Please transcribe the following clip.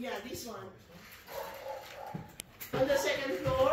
Yeah, this one. On the second floor,